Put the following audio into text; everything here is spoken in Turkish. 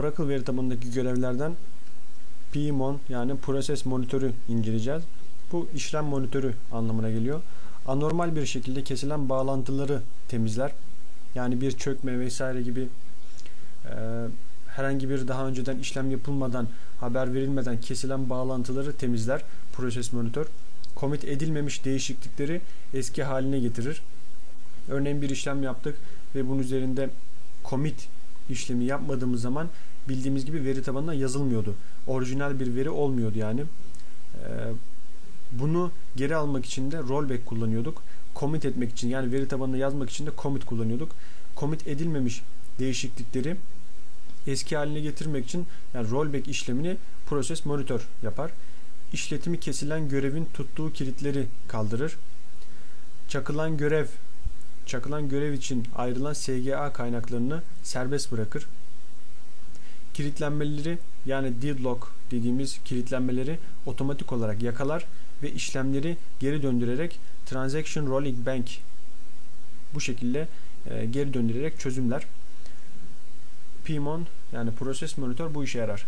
Oracle veri tabanındaki görevlerden PMON yani Process Monitörü inceleyeceğiz. Bu işlem monitörü anlamına geliyor. Anormal bir şekilde kesilen bağlantıları temizler. Yani bir çökme vesaire gibi e, herhangi bir daha önceden işlem yapılmadan haber verilmeden kesilen bağlantıları temizler. Process Monitör. Commit edilmemiş değişiklikleri eski haline getirir. Örneğin bir işlem yaptık ve bunun üzerinde commit işlemi yapmadığımız zaman bildiğimiz gibi veri tabanına yazılmıyordu. Orijinal bir veri olmuyordu yani. Ee, bunu geri almak için de rollback kullanıyorduk. Commit etmek için yani veri tabanına yazmak için de commit kullanıyorduk. Commit edilmemiş değişiklikleri eski haline getirmek için yani rollback işlemini Process Monitor yapar. İşletimi kesilen görevin tuttuğu kilitleri kaldırır. Çakılan görev çakılan görev için ayrılan SGA kaynaklarını serbest bırakır. Kilitlenmeleri yani deadlock dediğimiz kilitlenmeleri otomatik olarak yakalar ve işlemleri geri döndürerek Transaction Rolling Bank bu şekilde e, geri döndürerek çözümler. PMON yani Process Monitor bu işe yarar.